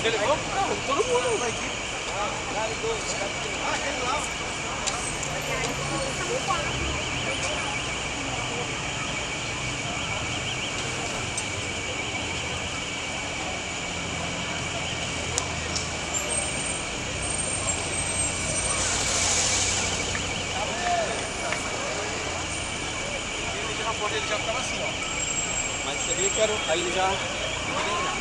Você levou? Não, todo mundo vai aqui. Ah. quando ele já ficava assim, ó. Mas você vê que era. Aí ele já.